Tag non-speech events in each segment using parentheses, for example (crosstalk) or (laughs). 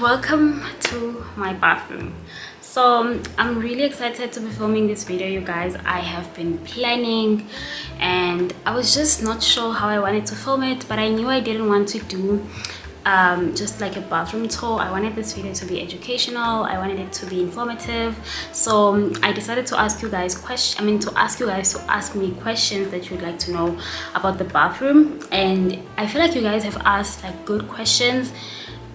welcome to my bathroom. So um, i'm really excited to be filming this video you guys. I have been planning and i was just not sure how i wanted to film it but i knew i didn't want to do um, just like a bathroom tour. I wanted this video to be educational. I wanted it to be informative. So um, i decided to ask you guys questions i mean to ask you guys to ask me questions that you'd like to know about the bathroom. And i feel like you guys have asked like good questions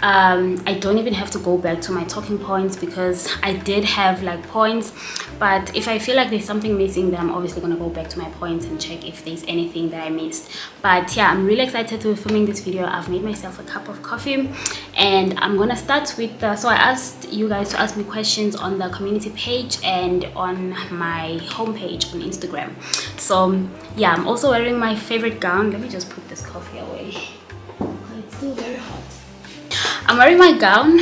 um, I don't even have to go back to my talking points because I did have like points. But if I feel like there's something missing then I'm obviously gonna go back to my points and check if there's anything that I missed. But yeah I'm really excited to be filming this video. I've made myself a cup of coffee and I'm gonna start with the, so I asked you guys to ask me questions on the community page and on my homepage on Instagram. So yeah I'm also wearing my favorite gown. Let me just put this coffee away i'm wearing my gown.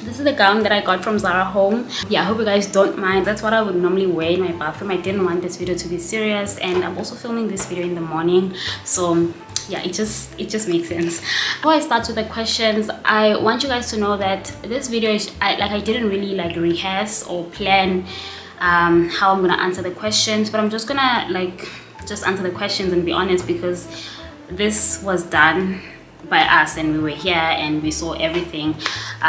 This is the gown that i got from zara home. Yeah i hope you guys don't mind. That's what i would normally wear in my bathroom. I didn't want this video to be serious and i'm also filming this video in the morning. So yeah it just it just makes sense. Before i start with the questions i want you guys to know that this video is I, like i didn't really like rehearse or plan um, how i'm gonna answer the questions but i'm just gonna like just answer the questions and be honest because this was done by us and we were here and we saw everything.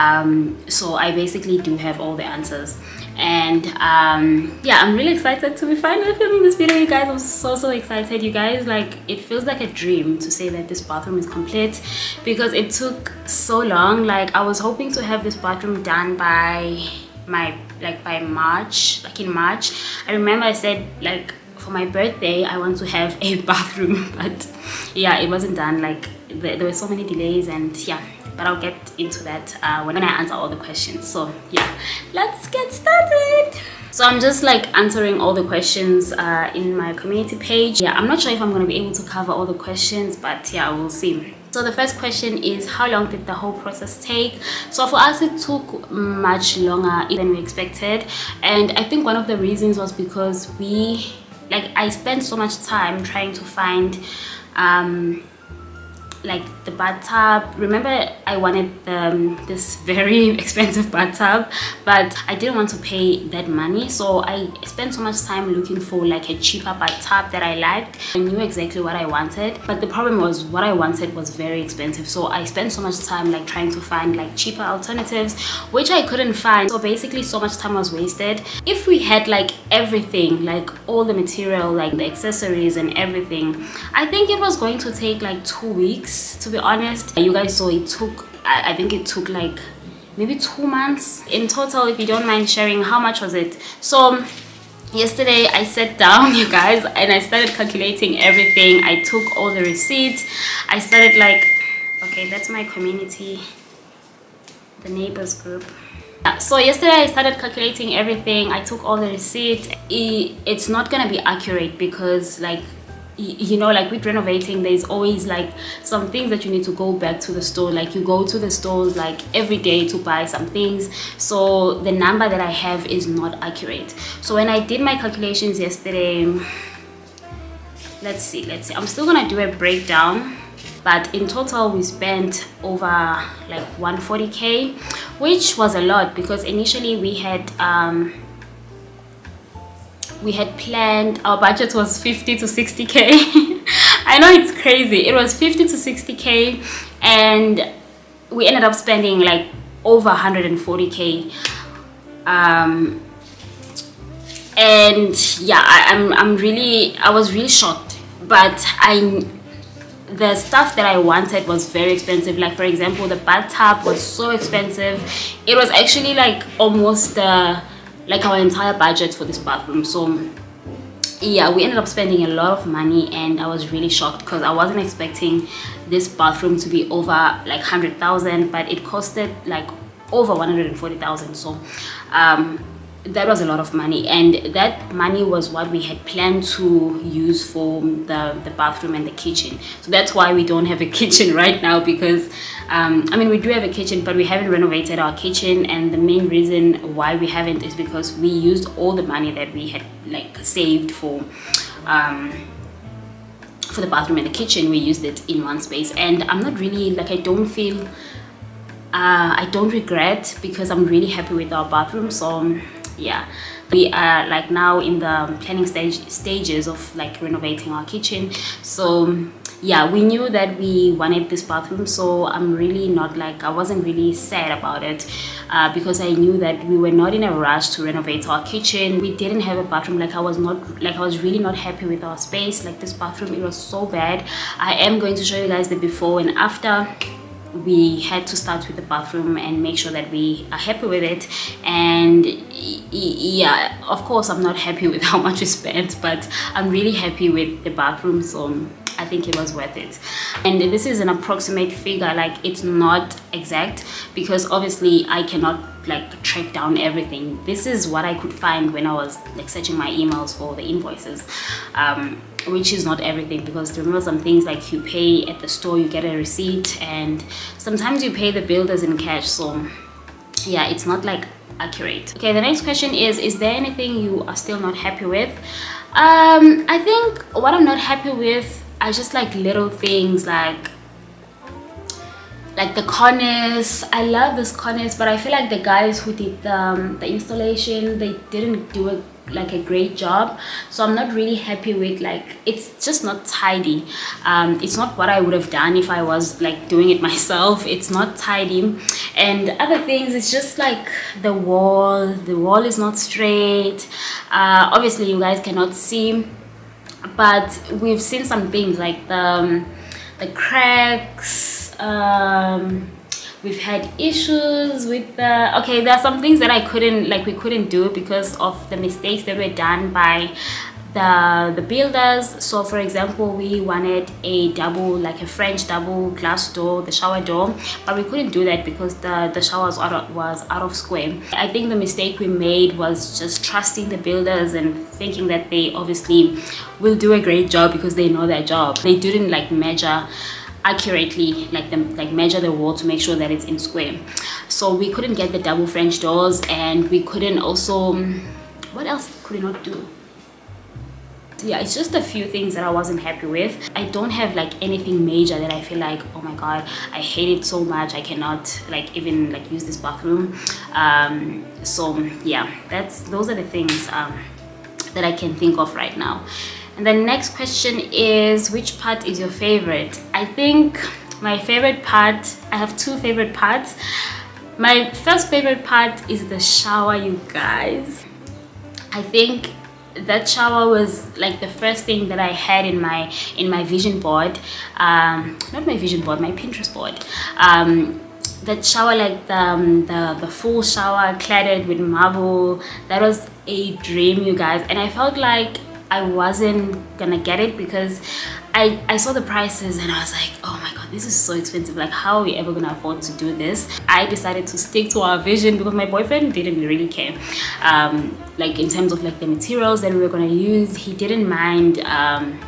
Um, so i basically do have all the answers. And um, yeah i'm really excited to be finally filming this video you guys. I'm so so excited you guys. Like it feels like a dream to say that this bathroom is complete because it took so long. Like i was hoping to have this bathroom done by my like by march like in march. I remember i said like for my birthday i want to have a (laughs) bathroom but yeah it wasn't done. Like there, were so many delays and yeah but i'll get into that uh, when i answer all the questions. So yeah let's get started. So i'm just like answering all the questions uh, in my community page. Yeah i'm not sure if i'm to be able to cover all the questions but yeah we'll see. So the first question is how long did the whole process take? So for us it took much longer than we expected. And i think one of the reasons was because we like i spent so much time trying to find um like the bathtub. Remember i wanted um, this very (laughs) expensive bathtub but i didn't want to pay that money so i spent so much time looking for like a cheaper bathtub that i liked. I knew exactly what i wanted but the problem was what i wanted was very expensive so i spent so much time like trying to find like cheaper alternatives which i couldn't find. So basically so much time was wasted. If we had like everything like all the material like the accessories and everything i think it was going to take like two weeks to be honest. You guys saw it took I, I think it took like maybe two months in total if you don't mind sharing how much was it? So um, yesterday i sat (laughs) down you guys and i started calculating everything. I took all the receipts. I started like okay that's my community the neighbors group. So yesterday i started calculating everything. I took all the receipts. It's not gonna be accurate because like you know like with renovating there's always like some things that you need to go back to the store. Like you go to the stores like every day to buy some things. So the number that i have is not accurate. So when i did my calculations yesterday let's see let's see. I'm still gonna do a breakdown but in total we spent over like 140k which was a lot because initially we had um we had planned our budget was 50 to 60k (laughs) i know it's crazy. It was 50 to 60k and we ended up spending like over 140k um and yeah I, I'm, I'm really i was really shocked. But i the stuff that I wanted was very expensive. Like for example the bathtub was so expensive. It was actually like almost uh, like our entire budget for this bathroom. So yeah we ended up spending a lot of money and i was really shocked because i wasn't expecting this bathroom to be over like 100,000 but it costed like over 140,000 so um that was a lot of money. And that money was what we had planned to use for the the bathroom and the kitchen. So that's why we don't have a (laughs) kitchen right now because um, i mean we do have a kitchen but we haven't renovated our kitchen. And the main reason why we haven't is because we used all the money that we had like saved for um, for the bathroom and the kitchen. We used it in one space. And i'm not really like i don't feel uh, I don't regret because I'm really happy with our bathroom. So yeah. We are like now in the planning stage stages of like renovating our kitchen. So yeah we knew that we wanted this bathroom so i'm really not like i wasn't really sad about it uh, because i knew that we were not in a rush to renovate our kitchen. We didn't have a bathroom. Like i was not like i was really not happy with our space. Like this bathroom it was so bad. I am going to show you guys the before and after we had to start with the bathroom and make sure that we are happy with it and yeah of course i'm not happy (laughs) with how much we spent but i'm really happy with the bathroom so I think it was worth it. And this is an approximate figure, like it's not exact because obviously I cannot like track down everything. This is what I could find when I was like searching my emails for the invoices. Um, which is not everything because remember some things like you pay at the store you get a receipt and sometimes you pay the builders in cash so yeah it's not like accurate okay the next question is is there anything you are still not happy with um i think what i'm not happy with are just like little things like like the cornice i love this cornice but i feel like the guys who did the, um, the installation they didn't do a like a great job. So i'm not really happy with like it's just not tidy. Um, it's not what i would have done if i was like doing it (laughs) myself. It's not tidy. And other things it's just like the wall. The wall is not straight. Uh, obviously you guys cannot see but we've seen some things like the um, the cracks um, we've had issues with the okay there are some things that i couldn't like we couldn't do because of the mistakes that were done by the the builders. So for example we wanted a double like a french double glass door the shower door but we couldn't do that because the the shower was out of, was out of square. I think the mistake we made was just trusting the builders and thinking that they obviously will do a great job because they know their job. They didn't like measure accurately like them like measure the wall to make sure that it's in square. So we couldn't get the double french doors and we couldn't also what else could we not do? Yeah it's just a few things that i wasn't happy with. I don't have like anything major that i feel like oh my god i hate it so much i cannot like even like use this bathroom. Um so yeah that's those are the things um that i can think of right now and the next question is which part is your favorite? I think my favorite part i have two favorite parts. My first favorite part is the shower you guys. I think that shower was like the first thing that I had in my in my vision board. Um, not my vision board my Pinterest board. Um, that shower like the, um, the the full shower cladded with marble. That was a dream you guys. And I felt like I wasn't gonna get it because I, I saw the prices and I was like, oh my god, this is so expensive. Like, how are we ever gonna afford to do this? I decided to stick to our vision because my boyfriend didn't really care. Um, like in terms of like the materials that we were gonna use, he didn't mind um,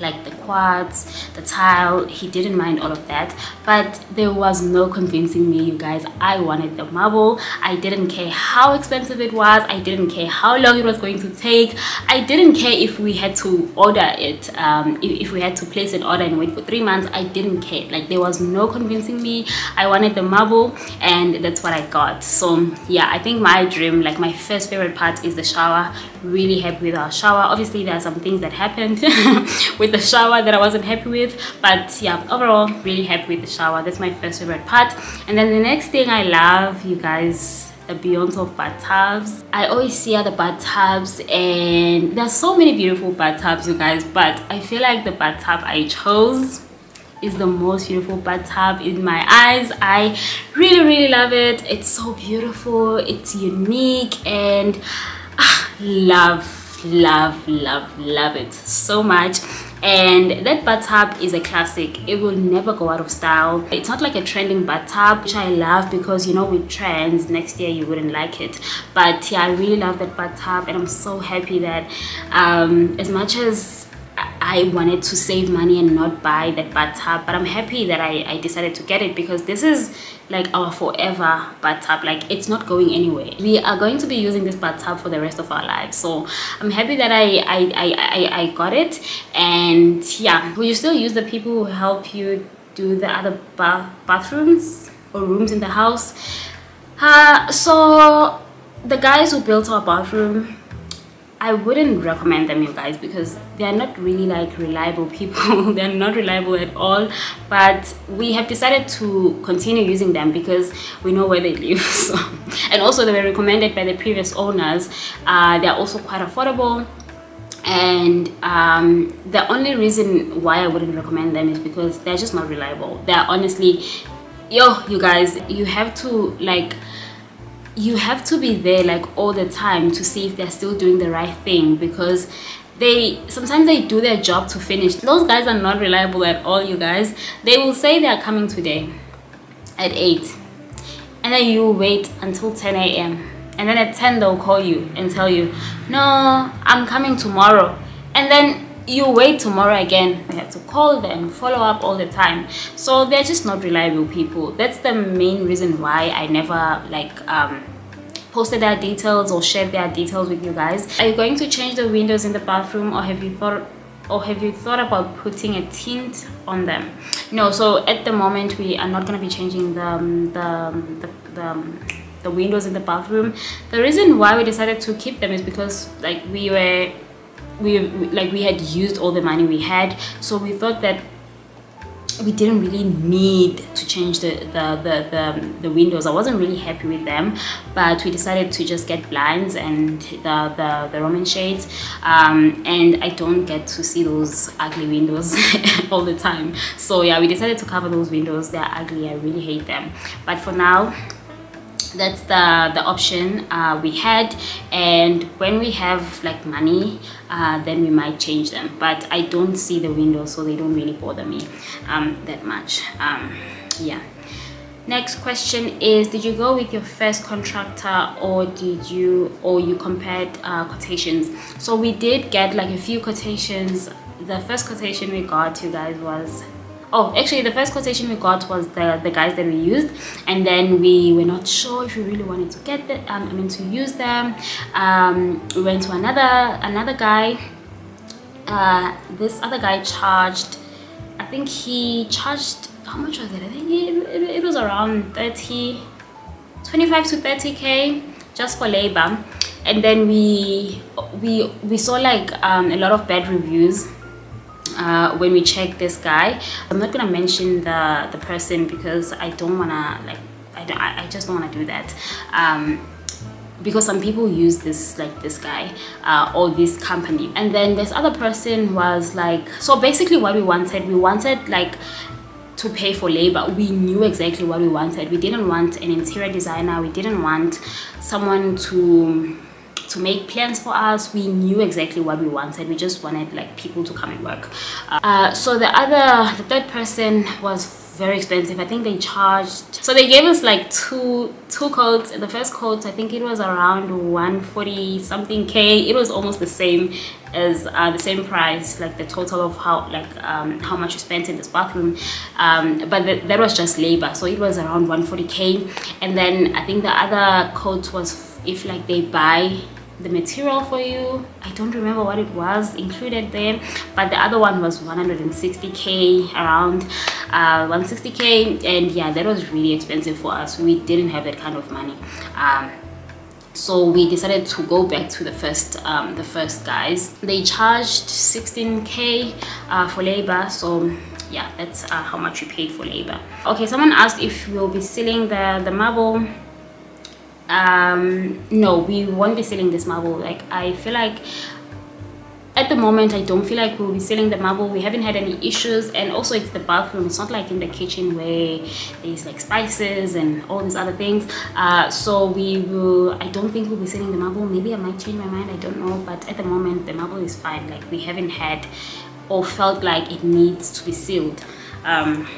like the quartz the tile he didn't mind all of that. But there was no convincing me you guys. I wanted the marble. I didn't care how expensive it was. I didn't care how long it was going to take. I didn't care if we had to order it um, if, if we had to place an order and wait for three months. I didn't care. Like there was no convincing me. I wanted the marble and that's what i got. So yeah i think my dream like my first favorite part is the shower. Really happy with our shower. Obviously there are some things that happened (laughs) with the shower that I wasn't happy with but yeah overall really happy with the shower. That's my first favorite part. And then the next thing I love you guys the Beyonce of bathtubs. I always see other bathtubs and there's so many beautiful bathtubs you guys but I feel like the bathtub I chose is the most beautiful bathtub in my eyes. I really really love it. It's so beautiful it's unique and ah, love love love love it so much and that bathtub is a classic. It will never go out of style. It's not like a trending bathtub which i love because you know with trends next year you wouldn't like it. But yeah i really love that bathtub and i'm so happy that um, as much as I wanted to save money and not buy that bathtub but I'm happy that I, I decided to get it because this is like our forever bathtub. Like it's not going anywhere. We are going to be using this bathtub for the rest of our lives. So I'm happy that I I, I, I, got it. And yeah. Will you still use the people who help you do the other ba bathrooms or rooms in the house? Uh, so the guys who built our bathroom I wouldn't recommend them you guys because they're not really like reliable people. (laughs) They're not reliable at all. But we have decided to continue using them because we know where they live. (laughs) So and also they were recommended by the previous owners. Uh, they're also quite affordable. And um, the only reason why I wouldn't recommend them is because they're just not reliable. They're honestly yo you guys you have to like you have to be there like all the time to see if they're still doing the right thing because they sometimes they do their job to finish. Those guys are not reliable at all you guys. They will say they are coming today at 8 and then you wait until 10 a.m and then at 10 they'll call you and tell you no i'm coming tomorrow. And then you wait tomorrow again they have to call them follow up all the time. So they're just not reliable people. That's the main reason why i never like um posted their details or shared their details with you guys. Are you going to change the windows in the bathroom or have you thought or have you thought about putting a tint on them? No so at the moment we are not going to be changing the um, the um, the, the um, the windows in the bathroom. The reason why we decided to keep them is because like we were we like we had used all the money we had. So we thought that we didn't really need to change the, the the, the the windows. I wasn't really happy with them but we decided to just get blinds and the the, the roman shades. Um, and i don't get to see those ugly windows (laughs) all the time. So yeah we decided to cover those windows. They're ugly. I really hate them. But for now that's the the option uh, we had. And when we have like money uh, then we might change them. But I don't see the windows so they don't really bother me um, that much. Um, yeah. Next question is did you go with your first contractor or did you or you compared uh, quotations? So we did get like a few quotations. The first quotation we got you guys was oh actually the first quotation we got was the the guys that we used. And then we were not sure if we really wanted to get them um, i mean to use them. Um, we went to another another guy. Uh, this other guy charged i think he charged how much was it? I think it, it, was around 30 25 to 30k just for labor. And then we we we saw like um, a lot of bad reviews uh, when we check this guy i'm not gonna mention the the person because i don't wanna like i don't i, just don't want to do that. Um, because some people use this like this guy uh, or this company. And then this other person was like so basically what we wanted we wanted like to pay for labor. We knew exactly what we wanted. We didn't want an interior designer. We didn't want someone to to make plans for us. We knew exactly what we wanted. We just wanted like people to come and work. Uh, so the other the third person was very expensive. I think they charged so they gave us like two two coats the first coat i think it was around 140 something k. It was almost the same as uh, the same price like the total of how like um, how much you spent in this bathroom. Um, but th that was just labor. So it was around 140k and then i think the other coat was if like they buy the material for you. I don't remember what it was included there but the other one was 160k around uh, 160k and yeah that was really expensive for us. We didn't have that kind of money. Um, so we decided to go back to the first um, the first guys. They charged 16k uh, for labor. So yeah that's uh, how much we paid for labor. Okay someone asked if we'll be sealing the the marble um no we won't be selling this marble. Like i feel like at the moment i don't feel like we'll be selling the marble. We haven't had any issues. And also it's the bathroom. It's not like in the kitchen where there's like spices and all these other things. Uh, so we will i don't think we'll be selling the marble. Maybe i might change my mind. I don't know. But at the moment the marble is fine. Like we haven't had or felt like it needs to be sealed. Um,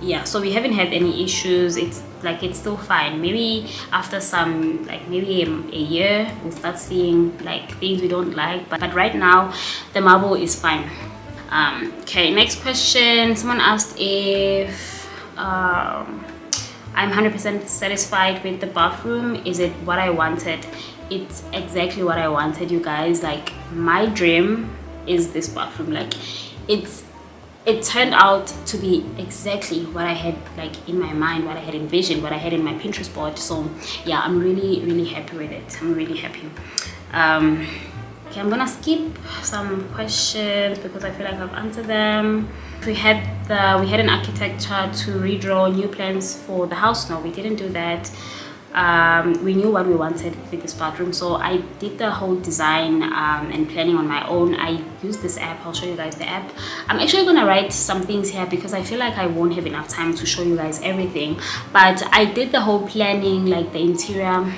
yeah. So we haven't had any issues. It's like it's still fine. Maybe after some like maybe a, a, year we'll start seeing like things we don't like but, but right now the marble is fine. Um, okay next question. Someone asked if um, i'm 100 percent satisfied with the bathroom. Is it what i wanted? It's exactly what i wanted you guys. Like my dream is this bathroom. Like it's it turned out to be exactly what I had like in my mind, what I had envisioned, what I had in my Pinterest board. So yeah, I'm really, really happy with it. I'm really happy. Um, okay, I'm gonna skip some questions because I feel like I've answered them. We had the we had an architecture to redraw new plans for the house. No, we didn't do that um, we knew what we wanted with this bathroom so I did the whole design um, and planning on my own. I used this app. I'll show you guys the app. I'm actually gonna write some things here because I feel like I won't have enough time to show you guys everything but I did the whole planning like the interior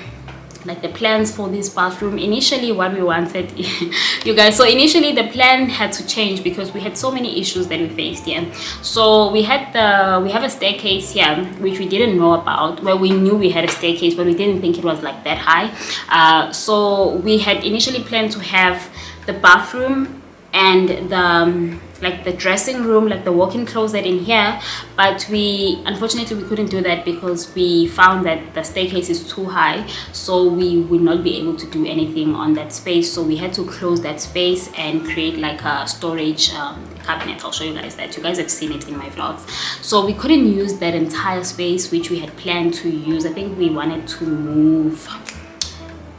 like the plans for this bathroom. Initially what we wanted (laughs) you guys so initially the plan had to change because we had so many issues that we faced here so we had the we have a staircase here which we didn't know about. Well we knew we had a staircase but we didn't think it was like that high. Uh, so we had initially planned to have the bathroom and the um, like the dressing room like the walk-in closet in here. But we unfortunately we couldn't do that because we found that the staircase is too high. So we would not be able to do anything on that space. So we had to close that space and create like a storage um, cabinet. I'll show you guys that. You guys have seen it in my vlogs. So we couldn't use that entire space which we had planned to use. I think we wanted to move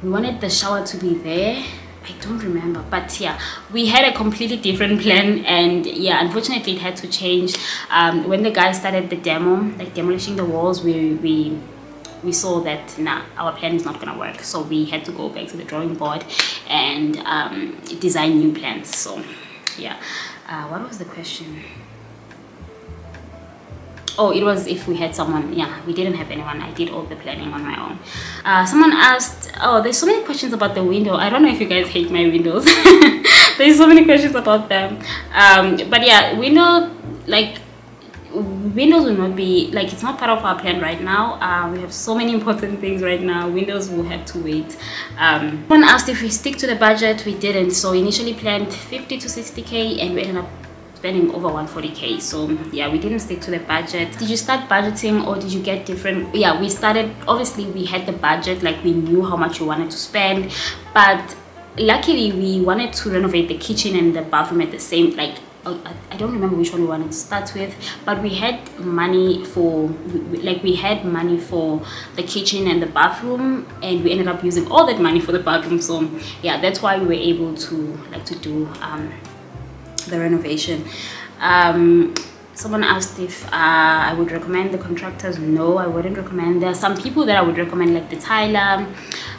we wanted the shower to be there I don't remember but yeah we had a completely different plan and yeah unfortunately it had to change. Um, when the guys started the demo like demolishing the walls we we we saw that nah our plan is not gonna work. So we had to go back to the drawing board and um, design new plans. So yeah. Uh, what was the question oh it was if we had someone yeah we didn't have anyone. I did all the planning on my own. Uh, someone asked oh there's so many questions about the window. I don't know if you guys hate my windows. (laughs) There's so many questions about them. Um, but yeah window like windows will not be like it's not part of our plan right now. Uh, we have so many (laughs) important things right now. Windows will have to wait. Um, someone asked if we stick to the budget. We didn't. So initially planned 50 to 60k and we ended up spending over 140k so yeah we didn't stick to the budget. Did you start budgeting or did you get different? Yeah we started obviously we had the budget like we knew how much we wanted to spend but luckily we wanted to renovate the kitchen and the bathroom at the same like uh, I don't remember which one we wanted to start with but we had money for like we had money for the kitchen and the bathroom and we ended up using all that money for the bathroom. So yeah that's why we were able to like to do um, the renovation. Um, someone asked if uh, I would recommend the contractors. No I wouldn't recommend. There are some people that I would recommend like the tiler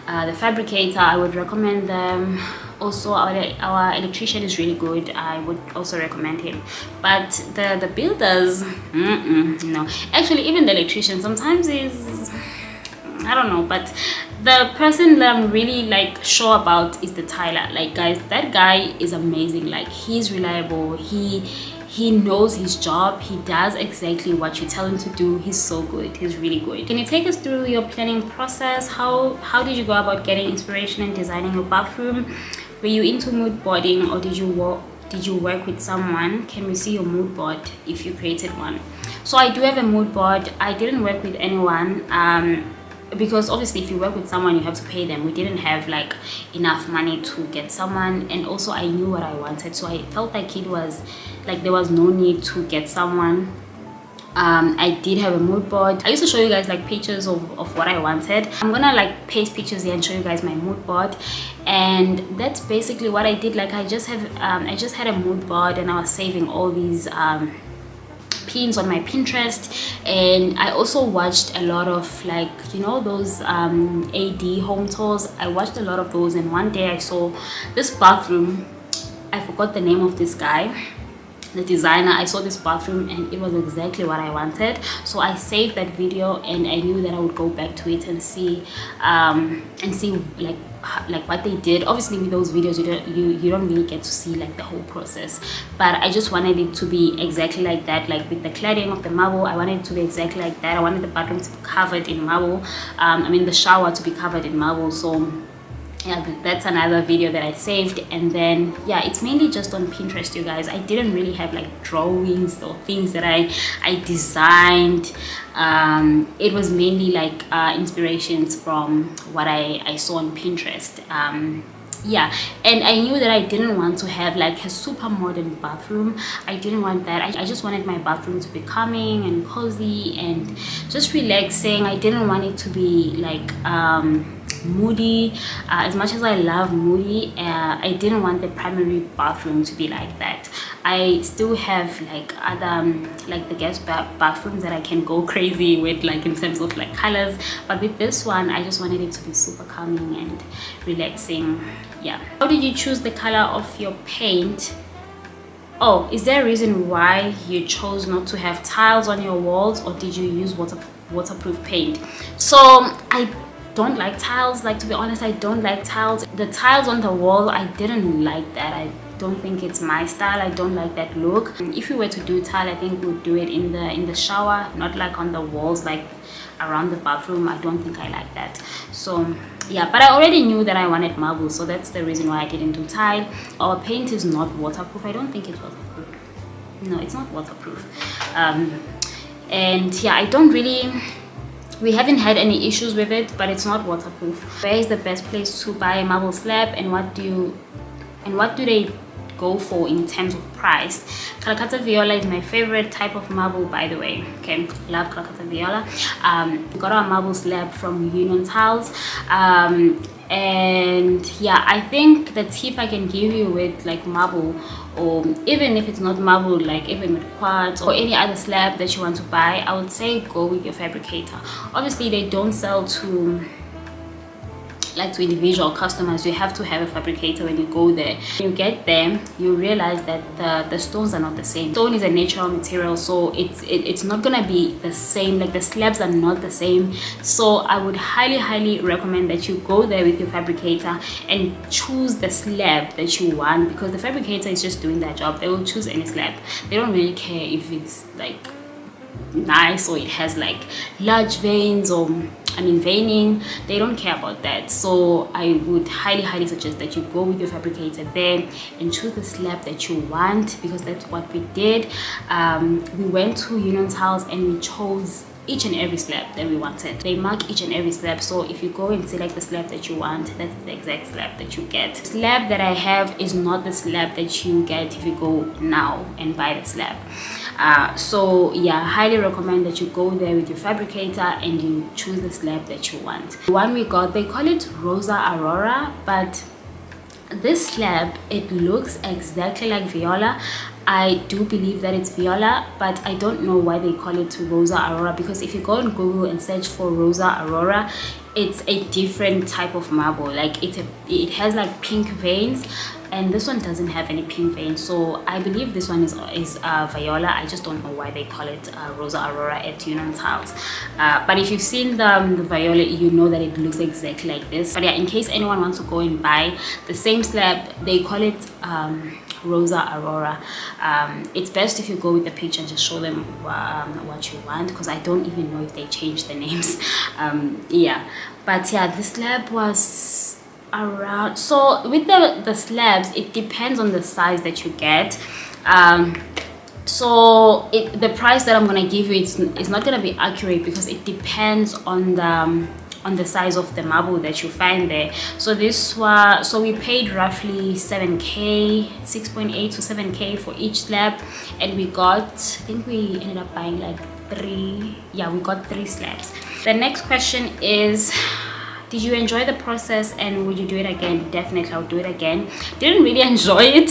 uh, the fabricator. I would recommend them. Also our, our electrician is really good. I would also recommend him. But the the builders mm -mm, no. Actually even the electrician sometimes is I don't know but the person that i'm really like sure about is the tiler. like guys that guy is amazing. Like he's reliable. He he knows his job. He does exactly what you tell him to do. He's so good. He's really good. Can you take us through your planning process? How how did you go about getting inspiration and designing your bathroom? Were you into mood boarding or did you work did you work with someone? Can we see your mood board if you created one? So i do have a mood board. I didn't work with anyone. Um, because obviously if you work with someone you have to pay them we didn't have like enough money to get someone and also i knew what i wanted so i felt like it was like there was no need to get someone um, I did have a mood board. I used to show you guys like pictures of, of what I wanted. I'm gonna like paste pictures here and show you guys my mood board. And that's basically what I did. Like I just have, um, I just had a mood board and I was saving all these um, pins on my pinterest and i also watched a lot of like you know those um, ad home tours. I watched a lot of those and one day i saw this bathroom. I forgot the name of this guy the designer. I saw this bathroom and it was exactly what i wanted. So i saved that video and i knew that i would go back to it and see um and see like like what they did. Obviously with those videos you don't you you don't really get to see like the whole process. But i just wanted it to be exactly like that like with the cladding of the marble. I wanted it to be exactly like that. I wanted the bathroom to be covered in marble. Um, i mean the shower to be covered in marble. So yeah that's another video that i saved and then yeah it's mainly just on pinterest you guys. I didn't really have like drawings or things that i i designed. Um, it was mainly like uh, inspirations from what i i saw on pinterest. Um, yeah and i knew that i didn't want to have like a super modern bathroom. I didn't want that. I, I, just wanted my bathroom to be calming and cozy and just relaxing. I didn't want it to be like um moody. Uh, as much as i love moody uh, i didn't want the primary bathroom to be like that. I still have like other um, like the guest ba bathrooms that i can go (laughs) crazy with like in terms of like colors. But with this one i just wanted it to be super calming and relaxing. Yeah. How did you choose the color of your paint? Oh is there a reason why you chose not to have tiles on your walls or did you use water waterproof paint? So i don't like tiles like to be honest i don't like tiles. The tiles on the wall i didn't like that. I don't think it's my style. I don't like that look. If we were to do tile i think we'd do it in the in the shower not like on the walls like around the bathroom. I don't think i like that. So yeah but i already knew that i wanted marble so that's the reason why i didn't do tile. Our paint is not waterproof. I don't think it's waterproof no it's not waterproof. Um, and yeah i don't really we haven't had any issues with it but it's not waterproof. Where is the best place to buy a marble slab and what do you and what do they go for in terms of price? Calcutta viola is my favorite type of marble by the way. Okay love calcutta viola. Um we got our marble slab from union tiles um and yeah i think the tip i can give you with like marble or even if it's not marble like even with quartz or any other slab that you want to buy i would say go with your fabricator. Obviously they don't sell to like to individual customers you have to have a fabricator when you go there. When you get there you realize that the the stones are not the same. Stone is a natural material so it's it, it's not gonna be the same like the slabs are not the same. So i would highly highly recommend that you go there with your fabricator and choose the slab that you want because the fabricator is just doing their job. They will choose any slab. They don't really care if it's like nice or it has like large veins or I mean veining they don't care about that. So I would highly highly suggest that you go with your fabricator there and choose the slab that you want because that's what we did. Um, we went to Union Tiles and we chose each and every slab that we wanted. They mark each and every slab. So if you go and select the slab that you want that's the exact slab that you get. The slab that i have is not the slab that you get if you go now and buy the slab uh, so yeah highly recommend that you go there with your fabricator and you choose the slab that you want. The one we got they call it rosa aurora but this slab it looks exactly like viola. I do believe that it's viola but I don't know why they call it rosa aurora because if you go on Google and search for rosa aurora it's a different type of marble. Like it it has like pink veins and this one doesn't have any pink veins so i believe this one is is uh, viola. I just don't know why they call it uh, rosa aurora at union tiles uh, but if you've seen the, um, the viola you know that it looks exactly like this. But yeah in case anyone wants to go and buy the same slab they call it um, rosa aurora. Um, it's best if you go with the picture and just show them um, what you want because i don't even know if they changed the names. (laughs) Um, yeah. But yeah this slab was around. So with the the slabs it depends on the size that you get. Um, so it, the price that i'm gonna give you it's, it's not gonna be accurate because it depends on the um, on the size of the marble that you find there. So this was so we paid roughly 7k 6.8 to 7k for each slab. And we got i think we ended up buying like three yeah we got three slabs. The next question is did you enjoy the process and would you do it again? Definitely i'll do it again. Didn't really (laughs) enjoy it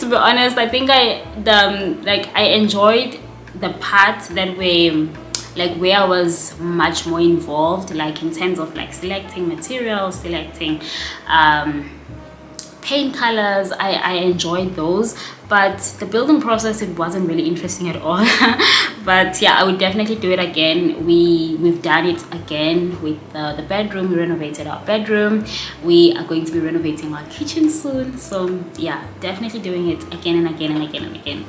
to be honest. I think i the um, like i enjoyed the part that we like where I was much more involved like in terms of like selecting materials selecting um, paint colors. I, I enjoyed those but the building process it wasn't really interesting at all. (laughs) But yeah i would definitely do it again. We we've done it again with the, bedroom. We renovated our bedroom. We are going to be renovating our kitchen soon. So yeah definitely doing it again and again and again and again.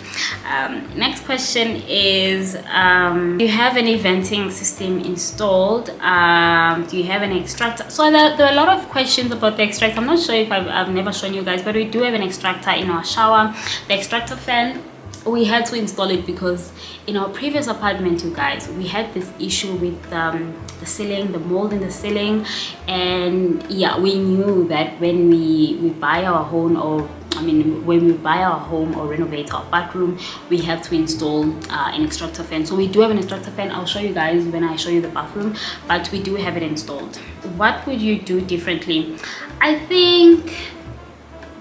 Um, next question is um, do you have any venting system installed? Um, do you have an extractor? So there, there, are a lot of questions about the extractor. I'm not sure if I've, I've never shown you guys but we do have an extractor in our shower the extractor fan we had to install it because in our previous apartment you guys we had this issue with um, the ceiling the mold in the ceiling and yeah we knew that when we we buy our home or I mean, when we buy our home or renovate our bathroom, we have to install uh, an extractor fan. So we do have an extractor fan. I'll show you guys when I show you the bathroom, but we do have it installed. What would you do differently? I think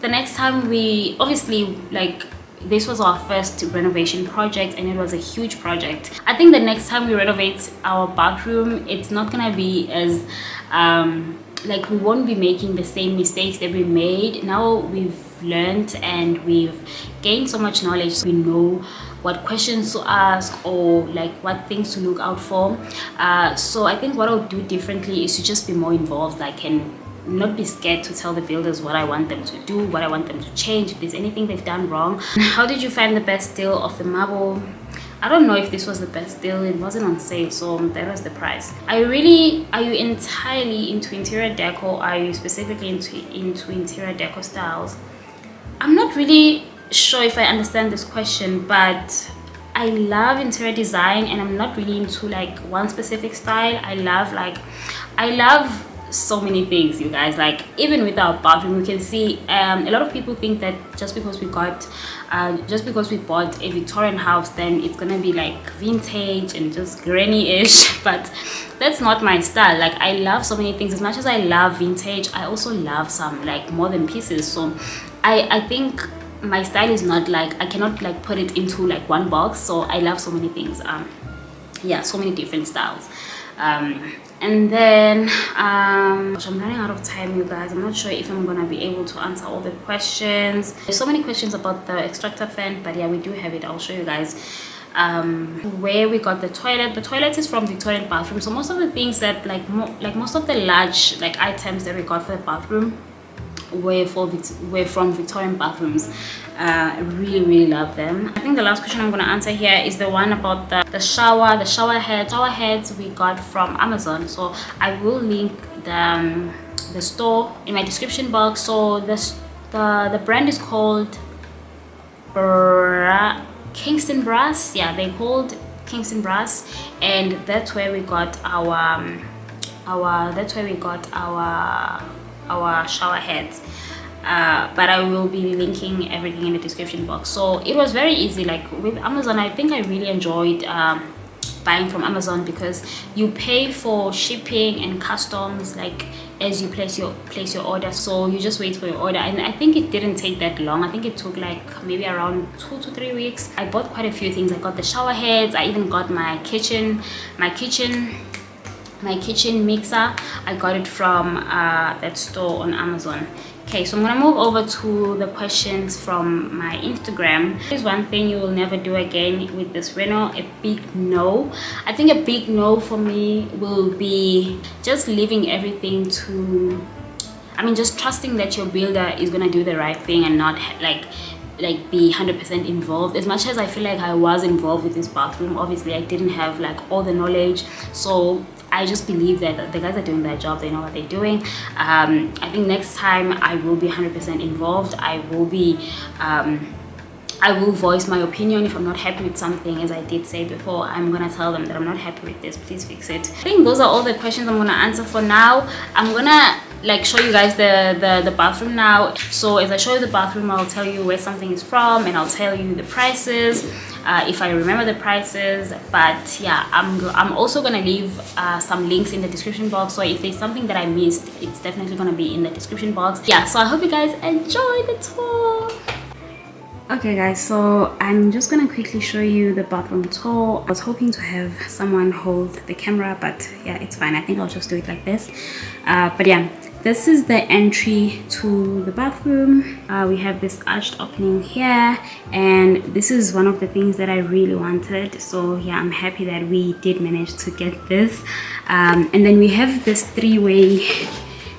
the next time we, obviously, like this was our first renovation project and it was a huge project. I think the next time we renovate our bathroom it's not gonna be as um like we won't be making the same mistakes that we made. Now we've learned and we've gained so much knowledge we know what questions to ask or like what things to look out for. Uh, so i think what i'll do differently is to just be more involved like and not be scared to tell the builders what I want them to do, what I want them to change, if there's anything they've done wrong. (laughs) How did you find the best deal of the marble? I don't know if this was the best deal, it wasn't on sale, so that was the price. I really, are you entirely into interior decor? Are you specifically into, into interior decor styles? I'm not really sure if I understand this question, but I love interior design and I'm not really into like one specific style. I love like, I love so many things you guys. Like even with our bathroom you can see um, a lot of people think that just because we got uh, just because we bought a Victorian house then it's gonna be like vintage and just granny-ish (laughs) but that's not my style. Like I love so many things. As much as I love vintage I also love some like modern pieces. So I I think my style is not like I cannot like put it into like one box. So I love so many things. Um yeah so many different styles. Um, and then um, i'm running out of time you guys. I'm not sure if i'm gonna be able to answer all the questions. There's so many questions about the extractor fan but yeah we do have it. I'll show you guys um, where we got the toilet. The toilet is from victorian bathroom. So most of the things that like mo like most of the large like items that we got for the bathroom were for were from victorian bathrooms. Uh, I really really love them. I think the last question I'm gonna answer here is the one about the, the shower the shower head shower heads we got from Amazon. So I will link the, um, the store in my description box. So this the the brand is called Bra Kingston Brass. Yeah they called Kingston Brass. And that's where we got our um, our that's where we got our our shower heads. Uh, but I will be linking everything in the description box. So it was very easy like with Amazon I think I really enjoyed um, buying from Amazon because you pay for shipping and customs like as you place your place your order. So you just wait for your order. And I think it didn't take that long. I think it took like maybe around two to three weeks. I bought quite a few things. I got the shower heads. I even got my kitchen my kitchen my kitchen mixer. I got it from uh, that store on amazon. Okay so i'm gonna move over to the questions from my instagram. There's one thing you will never do again with this reno a big no. I think a big no for me will be just leaving everything to i mean just trusting that your builder is gonna do the right thing and not like like be 100% involved. As much as i feel like i was involved with this bathroom obviously i didn't have like all the knowledge. So I just believe that the guys are doing their job, they know what they're doing. Um, I think next time I will be 100% involved. I will be, um, I will voice my opinion. If I'm not happy with something as I did say before I'm gonna tell them that I'm not happy with this. Please fix it. I think those are all the questions I'm gonna answer for now. I'm gonna like show you guys the, the the bathroom now. So as I show you the bathroom I'll tell you where something is from and I'll tell you the prices uh, if I remember the prices but yeah I'm, I'm also gonna leave uh, some links in the description box so if there's something that I missed it's definitely gonna be in the description box. Yeah so I hope you guys enjoy the tour. Okay guys so i'm just gonna quickly show you the bathroom tour. I was hoping to have someone hold the camera but yeah it's fine. I think i'll just do it like this. Uh, but yeah this is the entry to the bathroom. Uh, we have this arched opening here and this is one of the things that I really wanted. So yeah I'm happy that we did manage to get this. Um, and then we have this three-way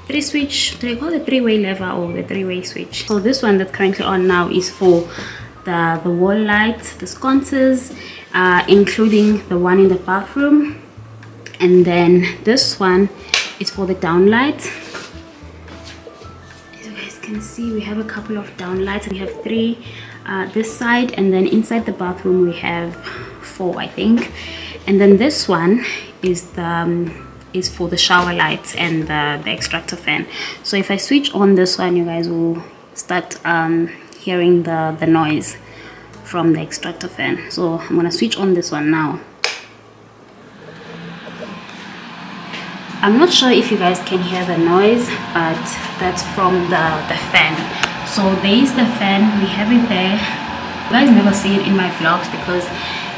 three switch do I call it three-way lever or the three-way switch? So this one that's currently on now is for the the wall lights the sconces uh, including the one in the bathroom. And then this one is for the downlight can see we have a couple of downlights. We have three uh, this side and then inside the bathroom we have four I think. And then this one is the um, is for the shower lights and the, the extractor fan. So if I switch on this one you guys will start um, hearing the the noise from the extractor fan. So I'm gonna switch on this one now I'm not sure if you guys can hear the noise but that's from the the fan. So there is the fan we have it there. You guys never see it in my vlogs because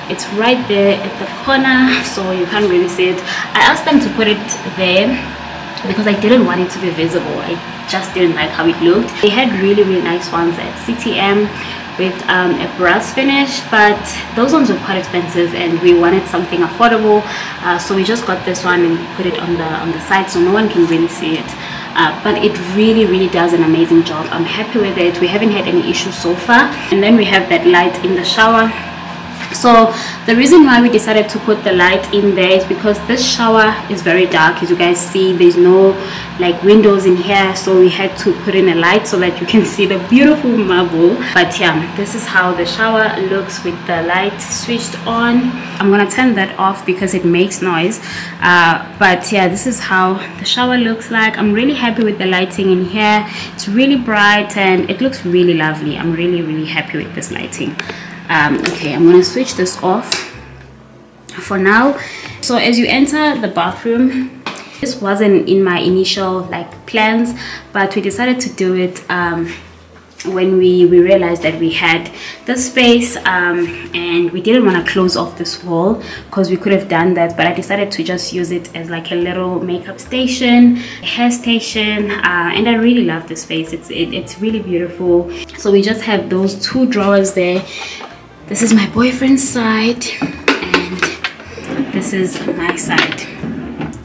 it's right there at the corner so you can't really see it. I asked them to put it there because i didn't want it to be visible. I just didn't like how it looked. They had really really nice ones at ctm with um, a brass finish but those ones were quite expensive and we wanted something affordable uh, so we just got this one and put it on the on the side so no one can really see it. Uh, but it really really does an amazing job. I'm happy with it. We haven't had any issues so far. And then we have that light in the shower so the reason why we decided to put the light in there is because this shower is very dark. As you guys see there's no like windows in here. So we had to put in a light so that you can see the beautiful marble. But yeah this is how the shower looks with the light switched on. I'm gonna turn that off because it makes noise. Uh, but yeah this is how the shower looks like. I'm really happy with the lighting in here. It's really bright and it looks really lovely. I'm really really happy with this lighting um, okay i'm gonna switch this off for now. So as you enter the bathroom this wasn't in my initial like plans but we decided to do it um, when we, we realized that we had the space um, and we didn't want to close off this wall because we could have done that but I decided to just use it as like a little makeup station hair station uh, and I really love the space. It's it, it's really beautiful. So we just have those two drawers there this is my boyfriend's side and this is my side.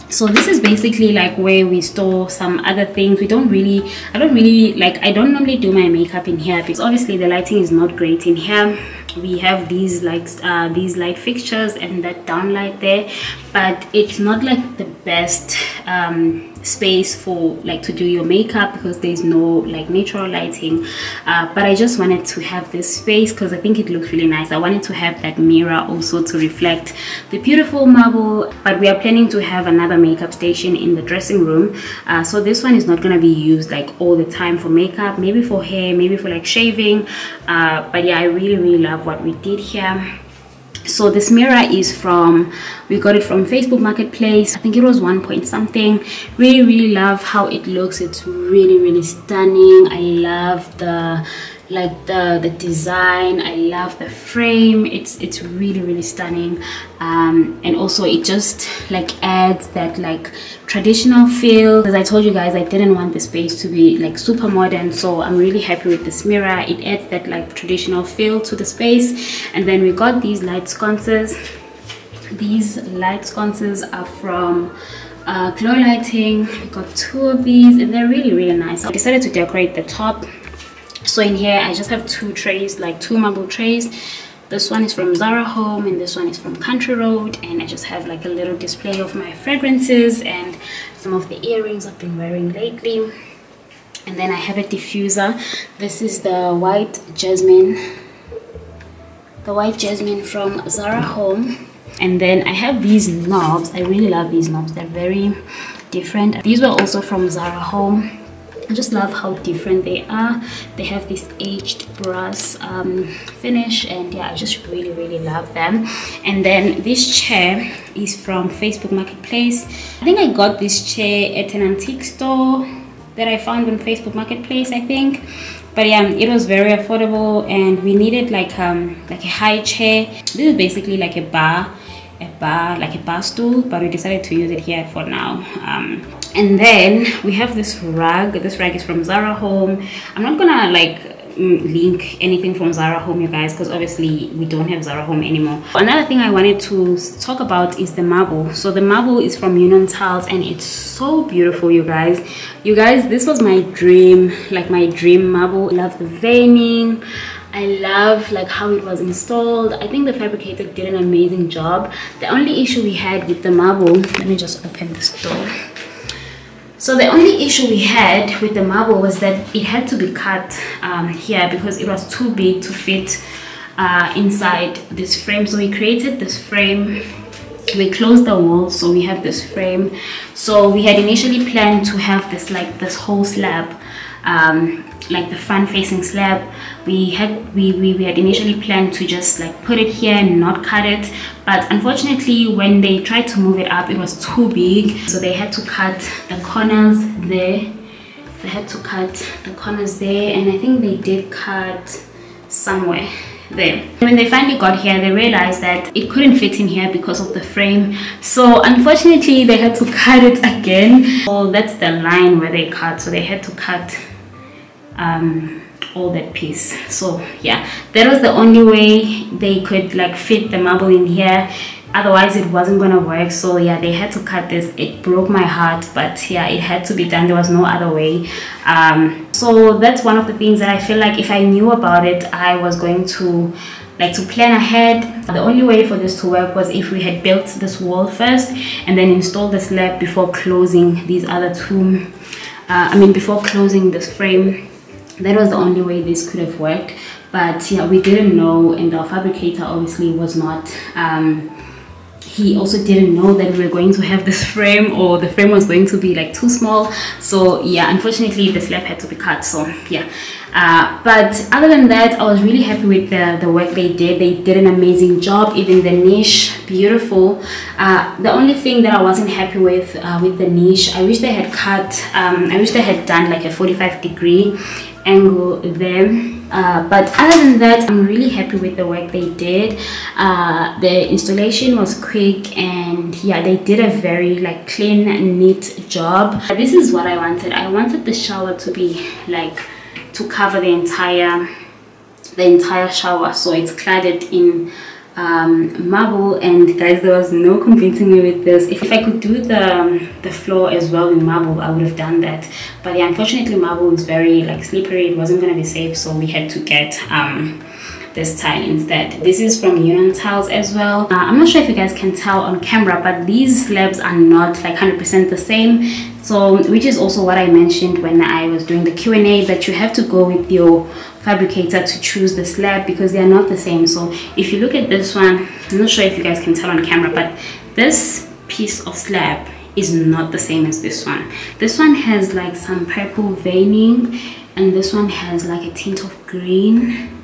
So this is basically like where we store some other things. We don't really i don't really like i don't normally do my makeup in here because obviously the lighting is not great in here. We have these like uh, these light fixtures and that down light there but it's not like the best um, space for like to do your makeup because there's no like natural lighting. Uh, but I just wanted to have this space because I think it looks really nice. I wanted to have that mirror also to reflect the beautiful marble but we are planning to have another makeup station in the dressing room. Uh, so this one is not to be used like all the time for makeup maybe for hair maybe for like shaving. Uh, but yeah I really really love what we did here so this mirror is from we got it from facebook marketplace. I think it was one point something. Really really love how it looks. It's really really stunning. I love the like the the design i love the frame. It's it's really really stunning. Um, and also it just like adds that like traditional feel. As i told you guys i didn't want the space to be like super modern so i'm really happy with this mirror. It adds that like traditional feel to the space. And then we got these light sconces. These light sconces are from uh, glow lighting. We got two of these and they're really really nice. I decided to decorate the top so in here i just have two trays like two marble trays. This one is from zara home and this one is from country road and i just have like a little display of my fragrances and some of the earrings i've been wearing lately. And then i have a diffuser. This is the white jasmine the white jasmine from zara home. And then i have these knobs. I really love these knobs. They're very different. These were also from zara home I just love how different they are. They have this aged brass um, finish and yeah I just really really love them. And then this chair is from Facebook Marketplace. I think I got this chair at an antique store that I found on Facebook Marketplace I think. But yeah it was very affordable and we needed like um like a high chair. This is basically like a bar a bar like a bar stool but we decided to use it here for now. Um, and then we have this rug. This rug is from zara home. I'm not gonna like mm, link anything from zara home you guys because obviously we don't have zara home anymore. Another thing i wanted to talk about is the marble. So the marble is from union tiles and it's so beautiful you guys. You guys this was my dream like my dream marble. I love the veining. I love like how it was installed. I think the fabricator did an amazing job. The only issue we had with the marble, let me just open this door. So the only issue we had with the marble was that it had to be cut um, here because it was too big to fit uh, inside this frame. So we created this frame. We closed the wall so we have this frame. So we had initially planned to have this like this whole slab um, like the front facing slab we had we, we, we had initially planned to just like put it here and not cut it but unfortunately when they tried to move it up it was too big so they had to cut the corners there they had to cut the corners there and I think they did cut somewhere there. When they finally got here, they realized that it couldn't fit in here because of the frame. So unfortunately, they had to (laughs) cut it again. So that's the line where they cut. So they had to cut um, all that piece. So yeah, that was the only way they could like fit the marble in here. Otherwise it wasn't gonna work. So yeah they had to cut this. It broke my heart but yeah it had to be done. There was no other way. Um, so that's one of the things that I feel like if I knew about it I was going to like to plan ahead. The only way for this to work was if we had built this wall first and then installed the slab before closing these other two uh, I mean before closing this frame that was the only way this could have worked. But yeah we didn't know and our fabricator obviously was not um, he also didn't know that we were going to have this frame or the frame was going to be like too small. So yeah unfortunately the slab had to be cut so yeah. Uh, but other than that I was really happy with the, the work they did. They did an amazing job even the niche beautiful. Uh, the only thing that I wasn't happy with uh, with the niche I wish they had cut um, I wish they had done like a 45 degree angle there uh, but other than that i'm really happy with the work they did. Uh, the installation was quick and yeah they did a very like clean neat job. This is what i wanted. I wanted the shower to be like to cover the entire the entire shower so it's cladded in um, marble and guys there was no convincing me with this. If, if I could do the um, the floor as well in marble I would have done that. But yeah unfortunately marble is very like slippery. It wasn't gonna be safe so we had to get um, this tile instead. This is from union tiles as well. Uh, I'm not sure if you guys can tell on camera but these slabs are not like 100% the same so which is also what I mentioned when I was doing the Q&A that you have to go with your fabricator to choose the slab because they are not the same. So if you look at this one i'm not sure if you guys can tell on camera but this piece of slab is not the same as this one. This one has like some purple veining and this one has like a tint of green.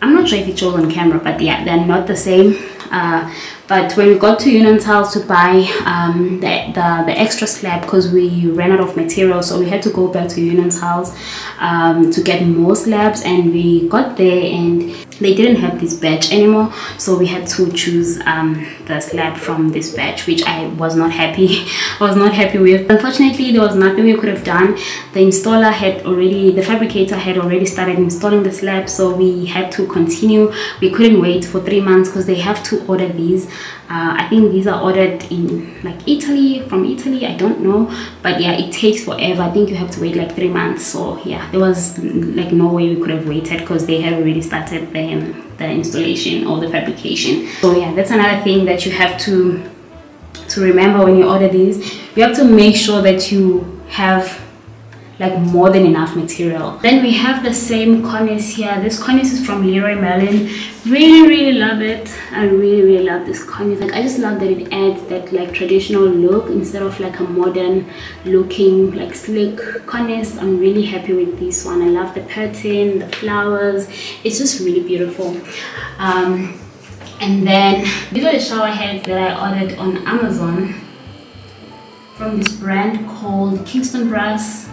I'm not sure if it shows on camera but yeah they're not the same. Uh, but when we got to Union Tiles to buy um, the, the, the, extra slab because we ran out of material so we had to go back to Union Tiles um, to get more slabs and we got there and they didn't have this batch anymore so we had to choose um, the slab from this batch which I was not happy I (laughs) was not happy with. Unfortunately there was nothing we could have done. The installer had already the fabricator had already started installing the slab so we had to continue. We couldn't wait for three months because they have to order these uh, I think these are ordered in like Italy from Italy I don't know. But yeah it takes forever. I think you have to wait like three months. So yeah there was like no way we could have waited because they had already started the, the installation or the fabrication. So yeah that's another thing that you have to to remember when you order these. You have to make sure that you have like more than enough material. Then we have the same cornice here. This cornice is from Leroy Merlin. Really really love it. I really really love this cornice. Like I just love that it adds that like traditional look instead of like a modern looking like slick cornice. I'm really happy with this one. I love the pattern the flowers. It's just really beautiful. Um, and then these are the shower heads that I ordered on Amazon from this brand called Kingston Brass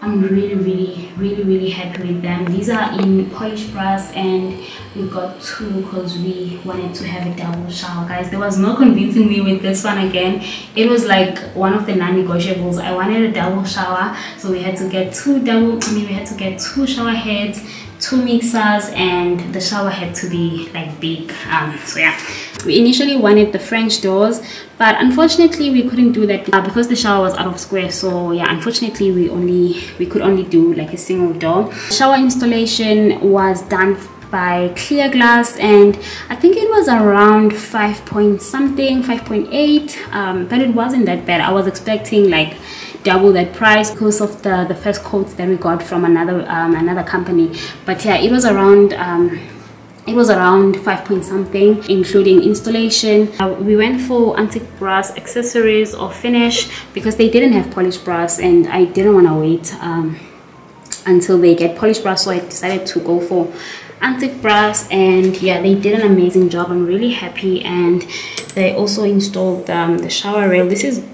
I'm really really really really happy with them. These are in Polish brass and we got two because we wanted to have a double shower. Guys there was no convincing me with this one again. It was like one of the non-negotiables. I wanted a double shower so we had to get two double I mean we had to get two shower heads two mixers and the shower had to be like big. Um, so yeah we initially wanted the french doors but unfortunately we couldn't do that uh, because the shower was out of square. So yeah unfortunately we only we could only do like a single door. Shower installation was done by clear glass and i think it was around five point something 5.8 um, but it wasn't that bad. I was expecting like double that price because of the the first quotes that we got from another um, another company. But yeah it was around um, it was around five point something including installation. Uh, we went for antique brass accessories or finish because they didn't have polished brass and i didn't want to wait um, until they get polished brass so i decided to go for antique brass and yeah they did an amazing job. I'm really happy and they also installed um, the shower rail. This is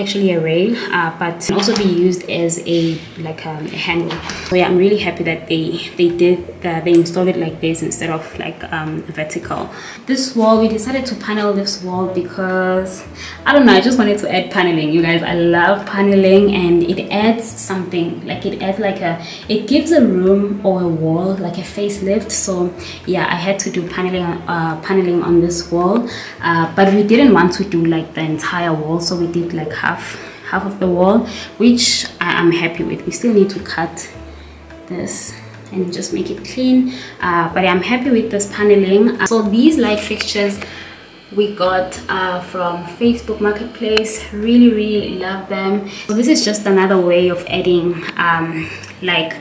actually a rail uh, but can also be used as a like um, a handle so yeah i'm really happy that they they did that they installed it like this instead of like um, vertical. This wall we decided to panel this wall because i don't know i just wanted to add paneling you guys. I love paneling and it adds something like it adds like a it gives a room or a wall like a facelift. So yeah i had to do paneling uh, paneling on this wall uh, but we didn't want to do like the entire wall. So we did like half half of the wall which I am happy with. We still need to cut this and just make it clean. Uh, but I'm happy with this paneling. So these light fixtures we got uh, from Facebook Marketplace. Really really love them. So this is just another way of adding um, like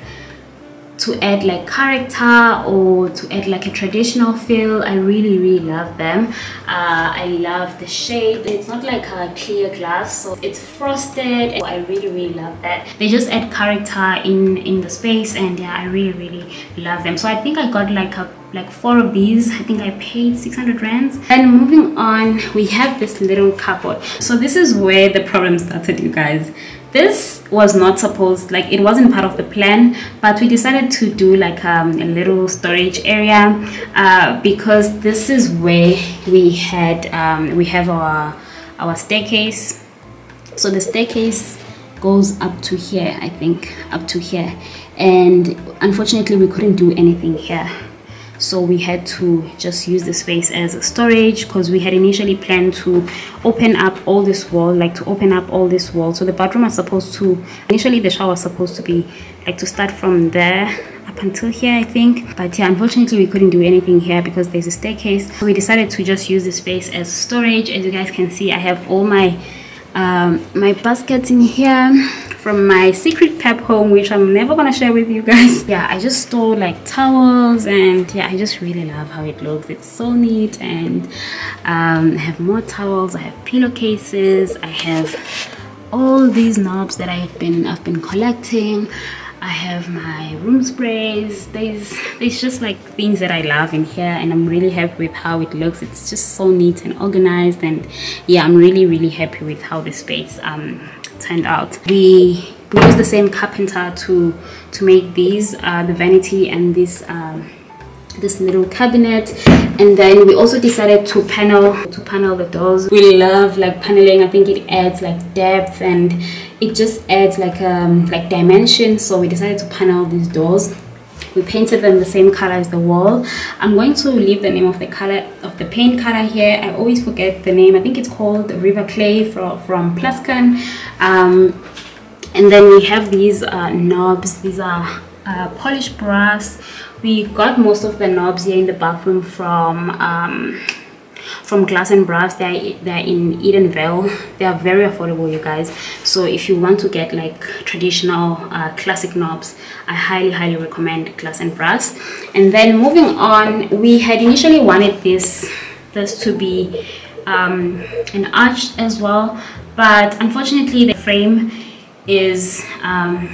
to add like character or to add like a traditional feel i really really love them. Uh, i love the shape it's not like a clear glass so it's frosted. I really really love that. They just add character in in the space and yeah i really really love them. So i think i got like a like four of these. I think i paid 600 rands. And moving on we have this little cupboard. So this is where the problem started you guys this was not supposed like it wasn't part of the plan but we decided to do like um, a little storage area uh, because this is where we had um, we have our our staircase. So the staircase goes up to here i think up to here. And unfortunately we couldn't do anything here so we had to just use the space as a storage because we had initially planned to open up all this wall like to open up all this wall. So the bathroom was supposed to initially the shower was supposed to be like to start from there up until here i think. But yeah unfortunately we couldn't do anything here because there's a staircase. So we decided to just use the space as storage. As you guys can see i have all my um, my baskets in here from my secret pep home which i'm never gonna share with you guys (laughs) yeah i just stole like towels and yeah i just really love how it looks it's so neat and um, i have more towels i have pillowcases i have all these knobs that i've been i've been collecting I have my room sprays. There's there's just like things that I love in here and I'm really happy with how it looks. It's just so neat and organized and yeah, I'm really really happy with how the space um turned out. We we used the same carpenter to to make these uh, the vanity and this um, this little cabinet. And then we also decided to panel to panel the doors. We love like paneling. I think it adds like depth and it just adds like um like dimension. So we decided to panel these doors we painted them the same color as the wall. I'm going to leave the name of the color of the paint color here. I always forget the name. I think it's called river clay from from plascon um, and then we have these uh, knobs. These are uh, polished brass. We got most of the knobs here in the bathroom from um, from glass and brass they're they're in edenvale they are very affordable you guys. So if you want to get like traditional uh, classic knobs i highly highly recommend glass and brass. And then moving on we had initially wanted this this to be um, an arch as well but unfortunately the frame is um,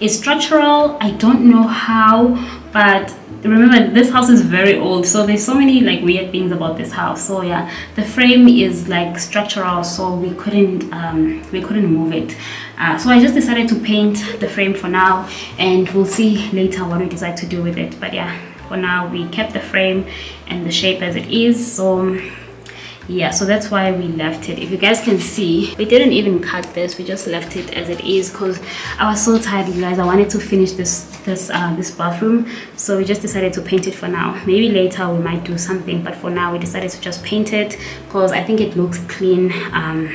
is structural. I don't know how but remember this house is very old so there's so many like weird things about this house. So yeah the frame is like structural so we couldn't um, we couldn't move it. Uh, so I just decided to paint the frame for now and we'll see later what we decide to do with it. But yeah for now we kept the frame and the shape as it is so yeah so that's why we left it. If you guys can see we didn't even cut this. We just left it as it is because i was so tired you guys. I wanted to finish this this uh, this bathroom. So we just decided to paint it for now. Maybe later we might do something but for now we decided to just paint it because i think it looks clean um,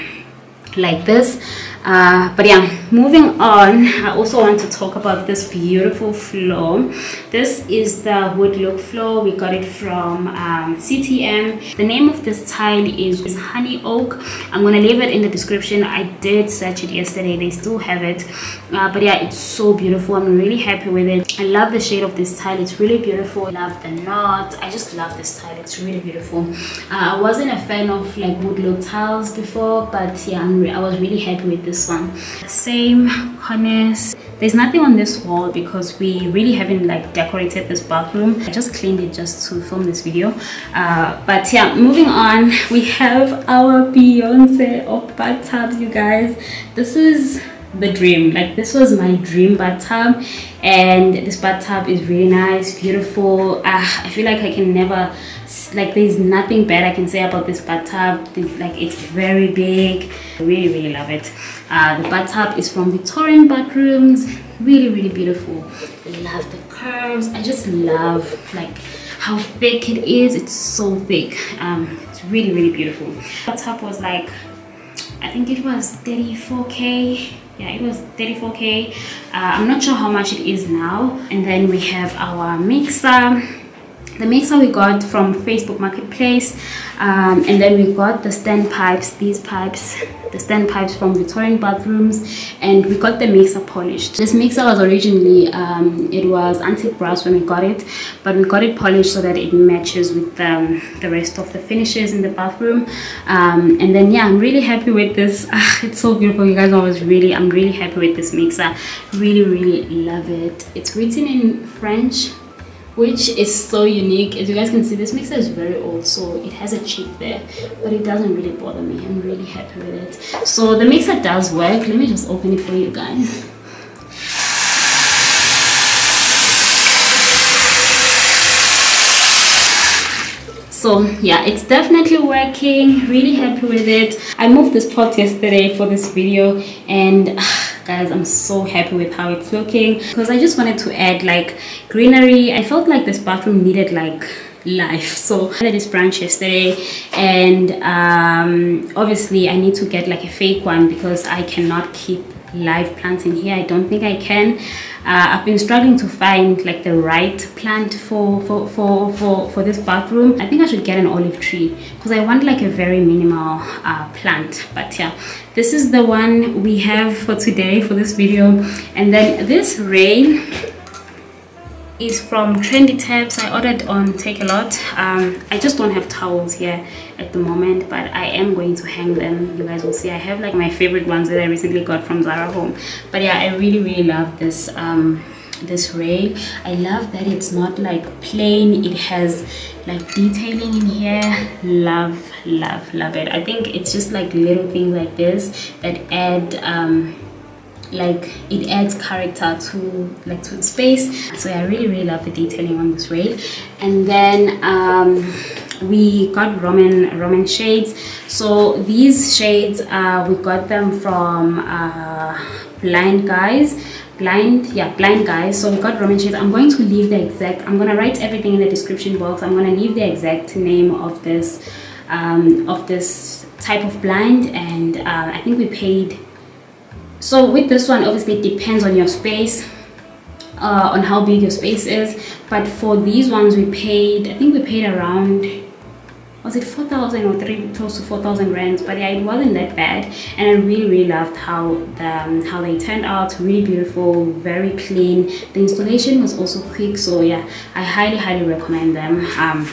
like this uh, but yeah moving on i also want to talk about this beautiful floor. This is the wood look floor. We got it from um, ctm the name of this tile is, is honey oak. I'm gonna leave it in the description. I did search it yesterday. They still have it. Uh, but yeah it's so beautiful. I'm really happy with it. I love the shade of this tile. It's really beautiful. I love the knot. I just love this tile. It's really beautiful. Uh, i wasn't a fan of like wood look tiles before but yeah i was really happy with this one. Same cornice there's nothing on this wall because we really haven't like decorated this bathroom. I just cleaned it just to film this video. Uh, but yeah moving on. We have our beyonce of bathtubs you guys. This is the dream. Like this was my dream bathtub. And this bathtub is really nice beautiful. Ah, i feel like i can never like there's nothing bad i can say about this bathtub. Like it's very big. I really really love it. Uh, the bathtub is from victorian bathrooms. Really really beautiful. I love the curves. I just love like how thick it is. It's so thick. Um it's really really beautiful. Bathtub was like i think it was 34k yeah it was 34k uh, i'm not sure how much it is now. And then we have our mixer the mixer we got from facebook marketplace um, and then we got the stand pipes these pipes the stand pipes from victorian bathrooms and we got the mixer polished. This mixer was originally um, it was antique brass when we got it but we got it polished so that it matches with um, the rest of the finishes in the bathroom. Um, and then yeah i'm really happy with this. (laughs) Ah, it's so beautiful you guys I was really i'm really happy with this mixer. Really really love it. It's written in french which is so unique. As you guys can see this mixer is very old so it has a chip there but it doesn't really bother me. I'm really happy with it. So the mixer does work. Let me just open it for you guys. So yeah it's definitely working. Really happy with it. I moved this pot yesterday for this video and ah, guys i'm so happy with how it's looking. Because i just wanted to add like greenery. I felt like this bathroom needed like life. So i did this branch yesterday and um, obviously i need to get like a fake one because i cannot keep live plants in here. I don't think i can uh, i've been struggling to find like the right plant for for for for, for this bathroom. I think i should get an olive tree because i want like a very minimal uh, plant but yeah. This is the one we have for today for this video. And then this rail is from trendy taps. I ordered on take Takealot um, i just don't have towels here at the moment but i am going to hang them. You guys will see. I have like my favorite ones that i recently got from zara home. But yeah i really really love this um, this rail i love that it's not like plain. It has like detailing in here. Love love love it. I think it's just like little things like this that add um like it adds character to like to the space. So i really really love the detailing on this rail. And then um we got roman roman shades. So these shades uh we got them from uh blind guys. Blind yeah blind guys. So we got roman shades. I'm going to leave the exact i'm gonna write everything in the description box. I'm gonna leave the exact name of this um of this type of blind. And uh, i think we paid so with this one obviously it depends on your space uh, on how big your space is. But for these ones we paid i think we paid around was it 4,000 or three close to 4,000 rands? But yeah it wasn't that bad. And I really really loved how the, um, how they turned out. Really beautiful very clean. The installation was also quick so yeah I highly highly recommend them. Um,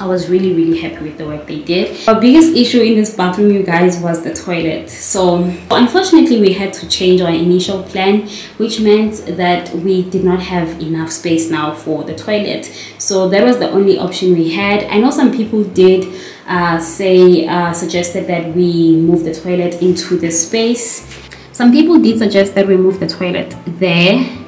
I was really really happy with the work they did. Our biggest issue in this bathroom you guys was the toilet. So unfortunately we had to change our initial plan which meant that we did not have enough space now for the toilet. So that was the only option we had. I know some people did uh, say uh, suggested that we move the toilet into the space. Some people did suggest that we move the toilet there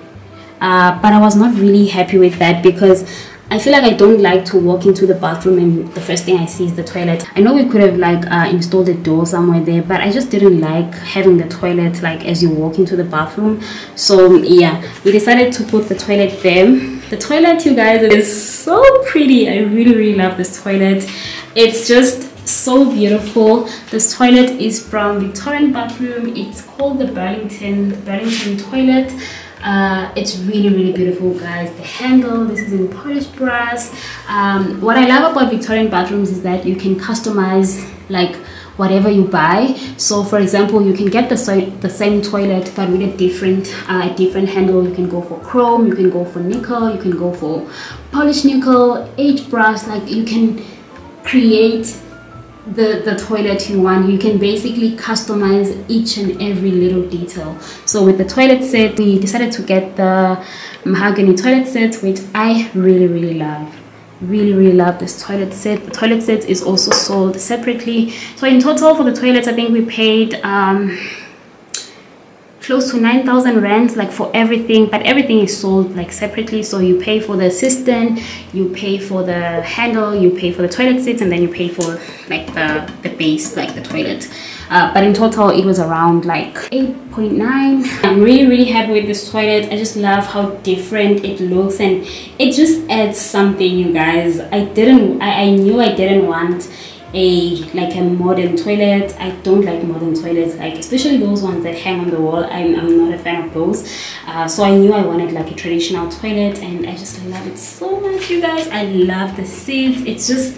uh, but I was not really happy with that because I feel like I don't like to walk into the bathroom and the first thing I see is the toilet. I know we could have like uh, installed a door somewhere there, but I just didn't like having the toilet like as you walk into the bathroom. So yeah, we decided to put the toilet there. The toilet, you guys, is so pretty. I really, really love this toilet. It's just so beautiful this toilet is from victorian bathroom it's called the burlington burlington toilet uh, it's really really beautiful guys. The handle this is in polished brass. Um, what i love about victorian bathrooms is that you can customize like whatever you buy. So for example you can get the, the same toilet but with a different uh, different handle. You can go for chrome you can go for nickel you can go for polished nickel aged brass. Like you can create the the toilet you want you can basically customize each and every little detail. So with the toilet set we decided to get the mahogany toilet set which i really really love. Really really love this toilet set. The toilet set is also sold separately. So in total for the toilets i think we paid um close to 9,000 rands like for everything but everything is sold like separately. So you pay for the cistern you pay for the handle you pay for the toilet seats and then you pay for like the the base like the toilet. Uh, but in total it was around like 8.9 i'm really really happy with this toilet. I just love how different it looks and it just adds something you guys. I didn't i, I knew i didn't want a like a modern toilet. I don't like modern toilets like especially those ones that hang on the wall. I'm, I'm not a fan of those. Uh, so i knew i wanted like a traditional toilet and i just love it so much you guys. I love the seats it's just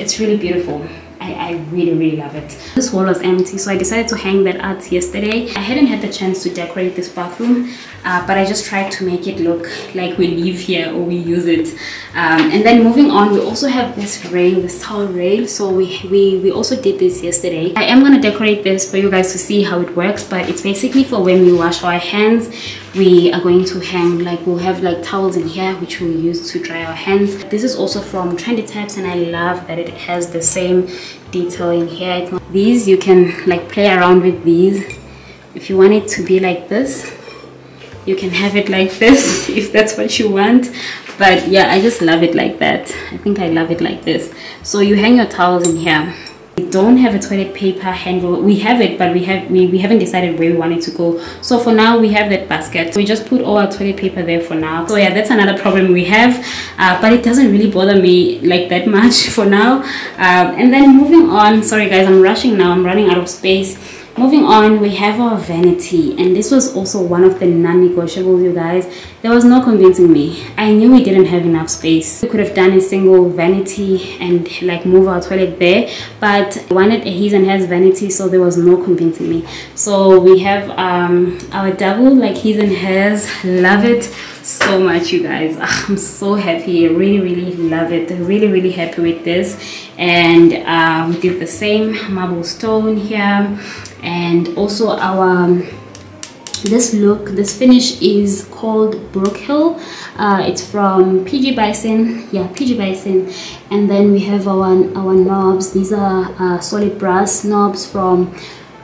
it's really beautiful I, I really really love it. This wall was empty so i decided to hang that out yesterday. I hadn't had the chance to decorate this bathroom uh, but I just tried to make it look like we live here or we use it. Um, and then moving on we also have this rail this towel rail so we, we we also did this yesterday. I am gonna decorate this for you guys to see how it works but it's basically for when we wash our hands we are going to hang like we'll have like towels in here which we'll use to dry our hands. This is also from trendy taps and I love that it has the same detail in here. These you can like play around with these. If you want it to be like this you can have it like this (laughs) if that's what you want. But yeah i just love it like that. I think i love it like this. So you hang your towels in here we don't have a toilet paper handle. We have it but we have we, we haven't decided where we want it to go. So for now we have that basket. We just put all our toilet paper there for now. So yeah that's another problem we have. Uh, but it doesn't really bother me like that (laughs) much for now. Um, and then moving on. Sorry guys i'm rushing now. I'm running out of space moving on we have our vanity and this was also one of the non-negotiables you guys. There was no convincing me. I knew we didn't have enough space. We could have done a single vanity and like move our toilet there but I wanted a his and hers vanity so there was no convincing me. So we have um our double like his and hers. Love it so much you guys. I'm so happy. I really really love it. Really really happy with this and uh, we did the same marble stone here. And also our this look this finish is called brook hill. Uh, it's from pg bison. Yeah pg bison. And then we have our our knobs. These are uh, solid brass knobs from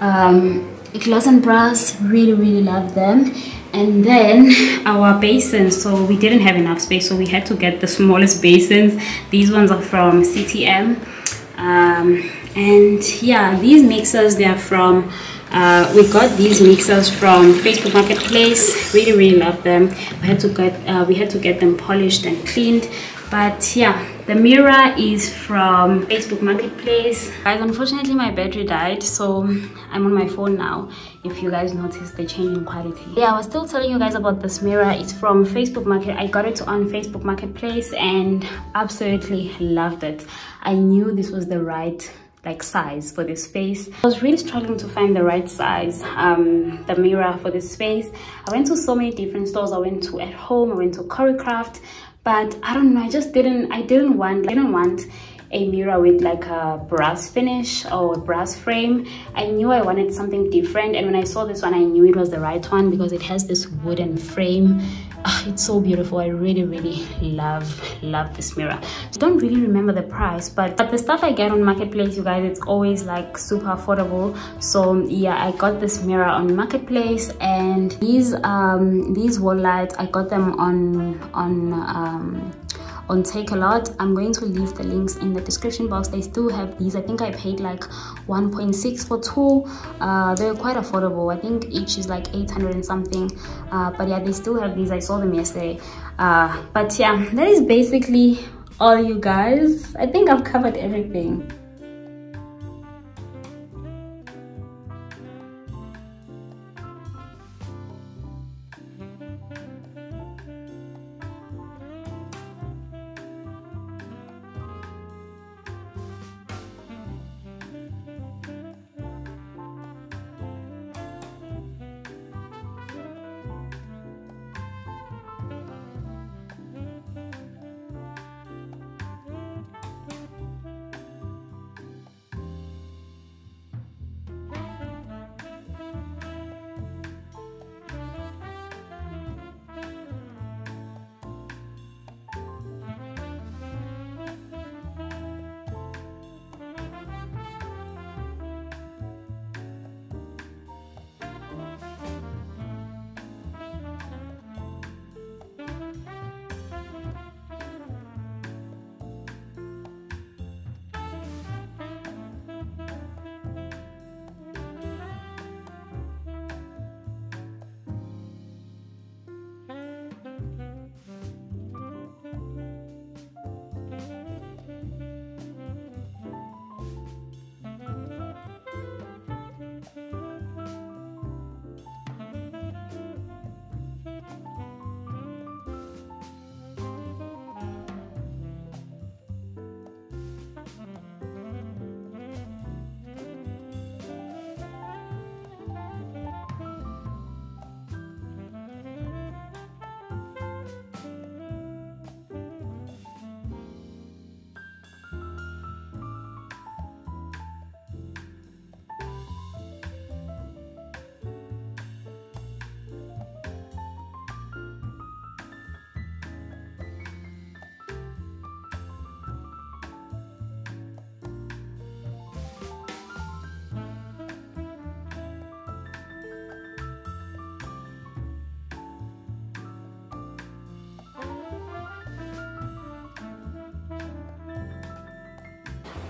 um, glass and brass. Really really love them and then our basins so we didn't have enough space so we had to get the smallest basins. These ones are from ctm um, and yeah these mixers they're from uh, we got these mixers from facebook marketplace. Really really love them. We had to get uh, we had to get them polished and cleaned. But yeah the mirror is from facebook marketplace. Guys unfortunately my battery died so i'm on my phone now if you guys notice the change in quality. Yeah i was still telling you guys about this mirror. It's from facebook market. I got it on facebook marketplace and absolutely loved it. I knew this was the right like size for this face i was really struggling to find the right size um the mirror for this face i went to so many different stores. I went to at home i went to Coricraft but i don't know i just didn't i didn't want i didn't want a mirror with like a brass finish or brass frame. I knew i wanted something different and when i saw this one i knew it was the right one because it has this wooden frame. Oh, it's so beautiful. I really really love love this mirror. I don't really remember the price but but the stuff i get on marketplace you guys it's always like super affordable. So yeah i got this mirror on marketplace and these um these wall lights i got them on on um on Takealot i'm going to leave the links in the description box. They still have these. I think i paid like 1.6 for two. Uh, they're quite affordable. I think each is like 800 and something. Uh, but yeah they still have these. I saw them yesterday. Uh, but yeah that is basically all you guys. I think i've covered everything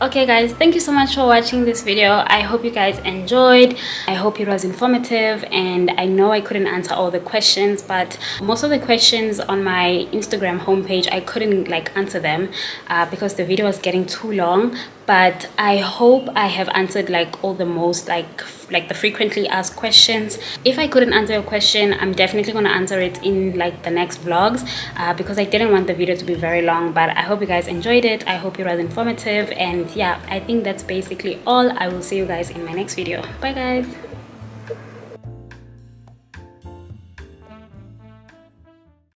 okay guys thank you so much for watching this video. I hope you guys enjoyed. I hope it was informative and i know i couldn't answer all the questions but most of the questions on my instagram homepage i couldn't like answer them uh, because the video was getting too long but i hope i have answered like all the most like like the frequently asked questions. If i couldn't answer your question i'm definitely going to answer it in like the next vlogs uh, because i didn't want the video to be very long but i hope you guys enjoyed it. I hope it was informative and yeah i think that's basically all. I will see you guys in my next video. Bye guys